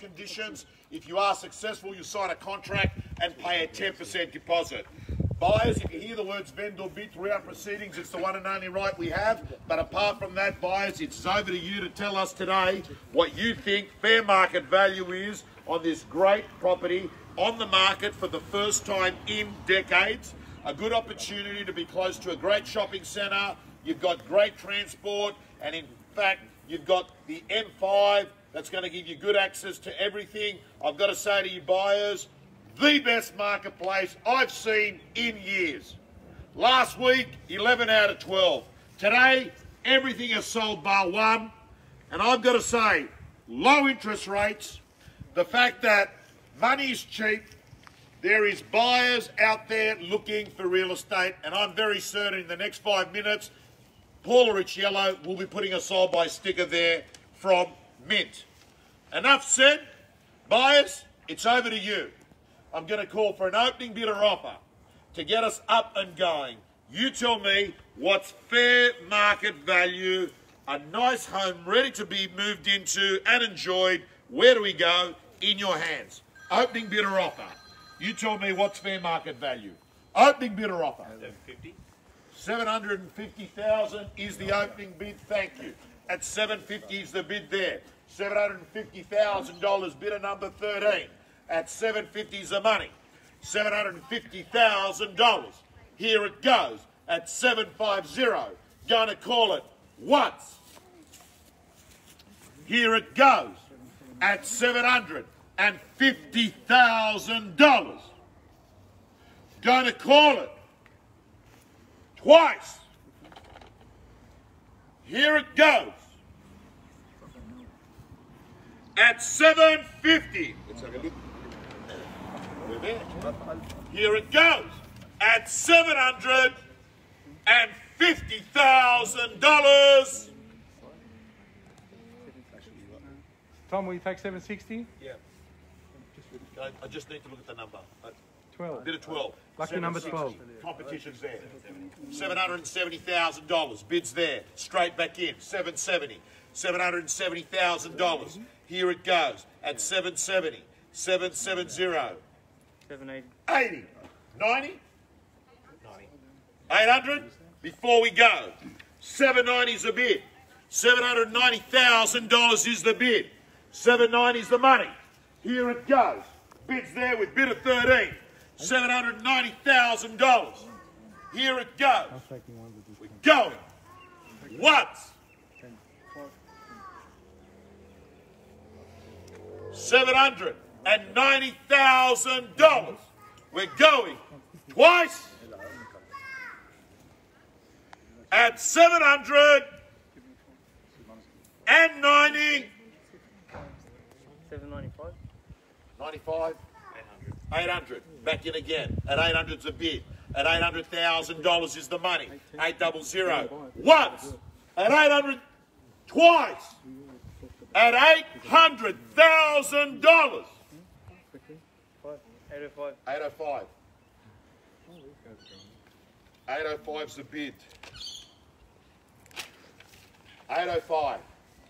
conditions. If you are successful, you sign a contract and pay a 10% deposit. Buyers, if you hear the words vendor bid throughout proceedings, it's the one and only right we have. But apart from that, buyers, it's over to you to tell us today what you think fair market value is on this great property on the market for the first time in decades. A good opportunity to be close to a great shopping centre. You've got great transport, and in fact, you've got the M5 that's going to give you good access to everything. I've got to say to you, buyers, the best marketplace I've seen in years. Last week, 11 out of 12. Today, everything is sold bar one. And I've got to say, low interest rates, the fact that money is cheap, there is buyers out there looking for real estate, and I'm very certain in the next five minutes, Paul Errichiello will be putting a sold by sticker there from Mint. Enough said. Buyers, it's over to you. I'm going to call for an opening bidder offer to get us up and going. You tell me what's fair market value, a nice home ready to be moved into and enjoyed. Where do we go? In your hands. Opening bidder offer. You tell me what's fair market value. Opening bidder offer. 750. 750,000 is the oh, opening bid. Thank you. At 750 is the bid there. $750,000 bidder number 13. At 750 is the money. $750,000. Here it goes at 750. Gonna call it once. Here it goes at $750,000. Gonna call it twice. Here it goes at 750. Let's have a look. Here it goes at seven hundred and fifty thousand dollars. Tom, will you take 760? Yeah. I, I just need to look at the number. A 12. bit of twelve. Lucky number 12. Competition's there. Seven hundred and seventy thousand dollars. Bids there. Straight back in. Seven seventy. Seven hundred and seventy thousand dollars. Here it goes at seven seventy. Seven seven zero. 780. 80, 90, 800 before we go. 790 is the bid. $790,000 is the bid. 790 is the money. Here it goes. Bids there with bid of 13. $790,000. Here it goes. We're going. Once. Seven hundred and ninety thousand dollars. We're going twice at seven hundred and ninety. 795. 95? 800. 800. Back in again. At 800's a bid. At $800,000 is the money. 800. Once. At 800. Twice. At $800,000. 5. 805. 805. 805's the bid. 805.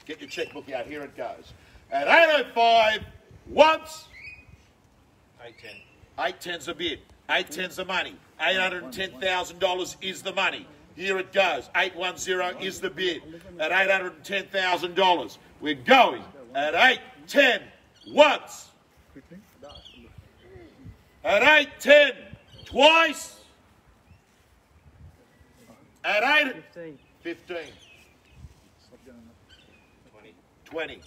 Get your checkbook out. Here it goes. At 805, once. 810. 810's the bid. 810's the money. $810,000 is the money. Here it goes. 810 is the bid. At $810,000. We're going at 810 once. At 810 twice. At 8 15. 15. 20. 20.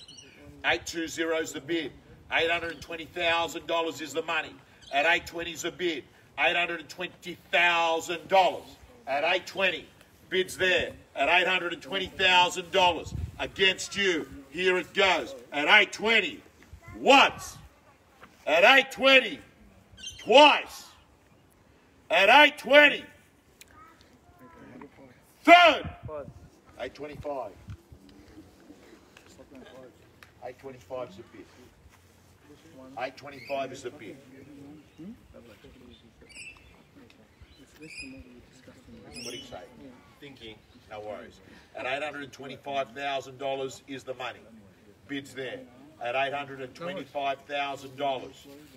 820 is the bid. $820,000 is the money. At 820 is the bid. $820,000. At 820, bids there. At $820,000 against you. Here it goes. At 820, once. At 820, twice. At 820. Third. 825. 825 is a bid. 825 is a bid. What do you say? Thinking. No worries. At $825,000 is the money. Bids there. at $825,000.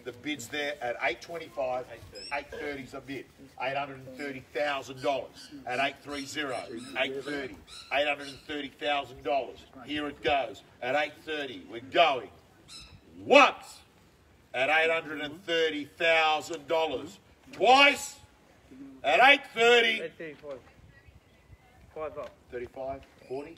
The bid's there at 825, 830's a bid. $830,000 at 830, 830, $830,000. Here it goes at 830. We're going once at $830,000. Twice at 830. 835. Five up. 35, 40.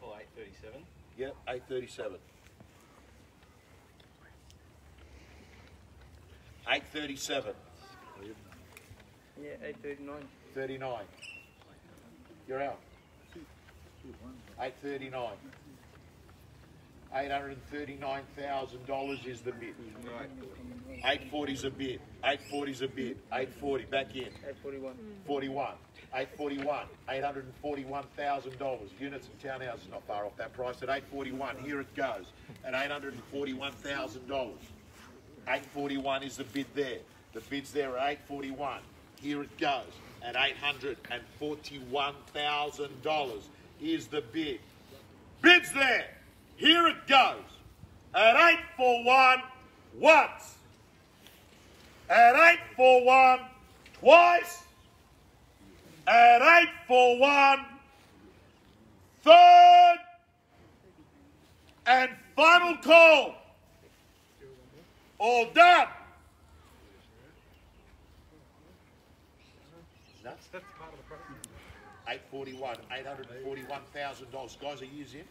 Full 837. Yep, 837. 837, Yeah, 839. 39. You're out. 839. $839,000 is the bid. 840's a bid. 840's a bid. 840, back in. 841. 41. 841. $841,000. Units and townhouses not far off that price at 841. Here it goes at $841,000. 841 is the bid there. The bid's there at 841. Here it goes at $841,000. Here's the bid. Bid's there. Here it goes at 841 once. At 841 twice. At 841 third and final call. All done. Nuts. That's part of the price. 841, $841,000. Guys, are you in?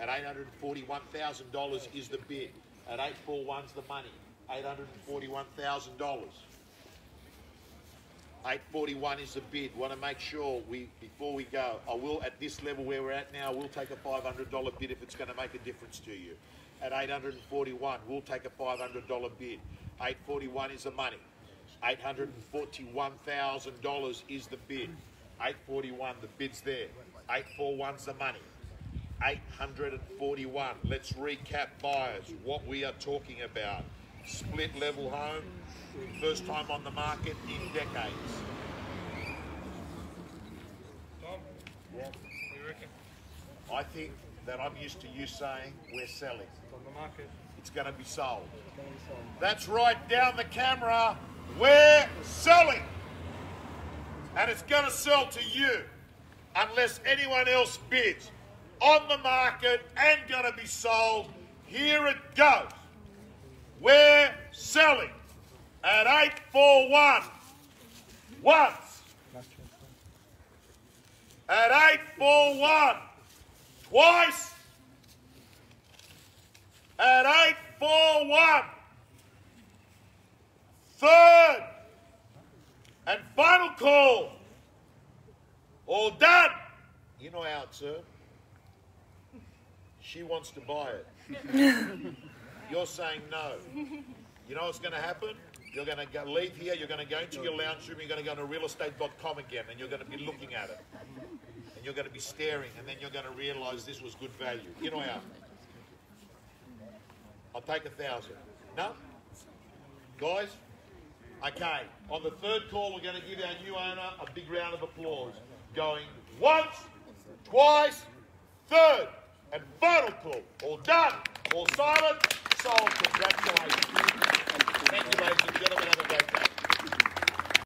At $841,000 is the bid. At 841's the money. $841,000. 841 is the bid. Want to make sure we, before we go, I will, at this level where we're at now, we'll take a $500 bid if it's going to make a difference to you. At 841, we'll take a $500 bid. 841 is the money. $841,000 is the bid. 841, the bid's there. 841's the money. 841. Let's recap buyers, what we are talking about. Split level home, first time on the market in decades. Tom, what do you reckon? I think that I'm used to you saying we're selling. It's on the market. It's going to be sold. That's right, down the camera. We're selling. And it's going to sell to you unless anyone else bids. On the market and going to be sold. Here it goes. We're selling at 841 once. At 841 twice. At 841 third and final call. All done. You know how it's, sir. She wants to buy it. You're saying no. You know what's going to happen? You're going to go, leave here, you're going to go into your lounge room, you're going to go to realestate.com again, and you're going to be looking at it. And you're going to be staring, and then you're going to realize this was good value. You know how? I'll take a thousand. No? Guys? Okay. On the third call, we're going to give our new owner a big round of applause. Going once, twice, third, and call. All done. All silent. Sold. Congratulations. Thank you, ladies and gentlemen. Have a great day.